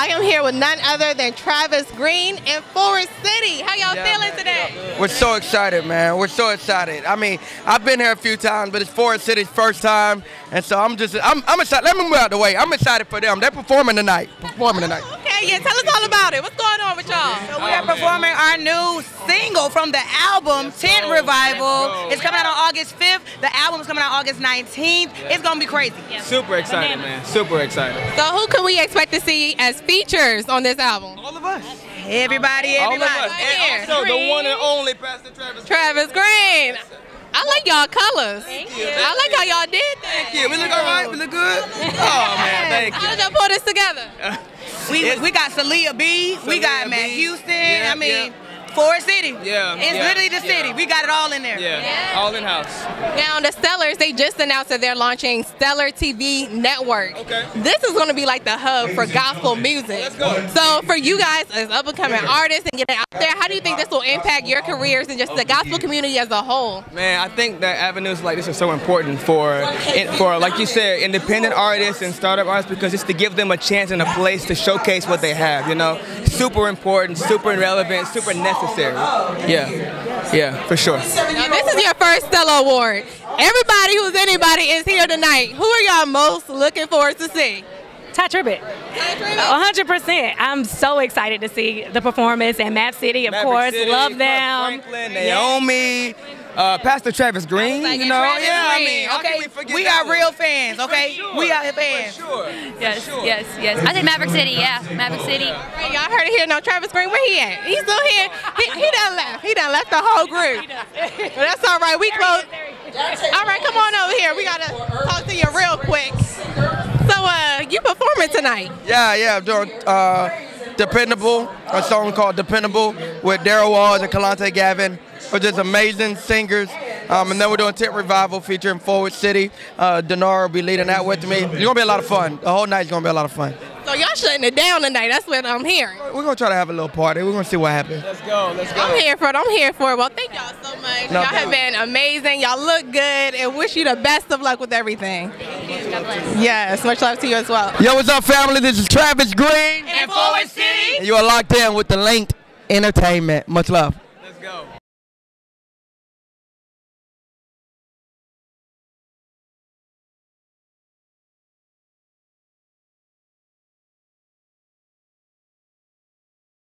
I am here with none other than Travis Greene in Forward City. How y'all Yeah, feeling man. today? We're so excited, man. We're so excited. I mean, I've been here a few times, but it's Forward City's first time, and so I'm just, I'm, I'm excited. Let me move out the way. I'm excited for them. They're performing tonight. Performing tonight. Okay, yeah, tell us all about it. What's going on with y'all? So we are performing our new single from the album Tent Revival. It's coming out on August 5th. The album is coming out August 19th. It's gonna be crazy. Super excited, man. Super excited. So who can we expect to see as features on this album? All of us. Everybody, All of everybody. us. Here. And also the one and only Pastor Travis. Travis Greene. I like y'all colors. Thank you. I like how y'all did that. Thank you. We look all right. We look good. Oh man, thank you. How did y'all pull this together? We, we got Celia B. we got Matt B. Houston. Yeah, I mean, yeah. Forward City. Yeah, It's yeah, literally the city. yeah. We got it all in there. Yeah, all in house. Now, the Stellars, they just announced that they're launching Stellar TV Network. Okay. This is going to be like the hub for gospel music. Let's go. So, for you guys as up and coming artists and getting out there, how do you think this will impact your careers and just the gospel community as a whole? Man, I think that avenues like this are so important for, in, for like you said, independent artists and startup artists because it's to give them a chance and a place to showcase what they have. You know, super important, super relevant, super necessary. Oh, oh, yeah, yeah, for sure. Now, this is your first Stellar Award. Everybody who's anybody is here tonight. Who are y'all most looking forward to see? Tye Tribbett. 100%. I'm so excited to see the performance and Map City, of Maverick course. City, Love them. Franklin, Naomi, uh, Pastor Travis Greene. like you know, Travis yeah. I Green. mean, how can Okay, we forget we that got one? real fans, okay? Sure. We got fans. For sure. Yes, sure. yes, yes. I think Maverick City, yeah, Maverick City. Hey, y'all heard it here. No, Travis Greene, where he at? He's still here. He, he done left. He done left the whole group. But that's all right. We close. All right, come on over here. We gotta talk to you real quick. So, uh, you performing tonight? Yeah, yeah. I'm doing uh, Dependable, a song called Dependable with Darrel Walls and Kalante Gavin, which is amazing singers. Um, and then we're doing Tent Revival featuring Forward City. Uh, will be leading that with me. It's gonna be a lot of fun. The whole night's gonna be a lot of fun. So y'all shutting it down tonight. That's what I'm hearing. We're gonna try to have a little party. We're gonna see what happens. Let's go. Let's go. I'm here for it. I'm here for it. Well, thank y'all so much. No, y'all have been amazing. Y'all look good, and wish you the best of luck with everything. God bless. Yes, much love to you as well. Yo, what's up, family? This is Travis Greene, And Forward City. and you are locked in with the Linked Entertainment. Much love.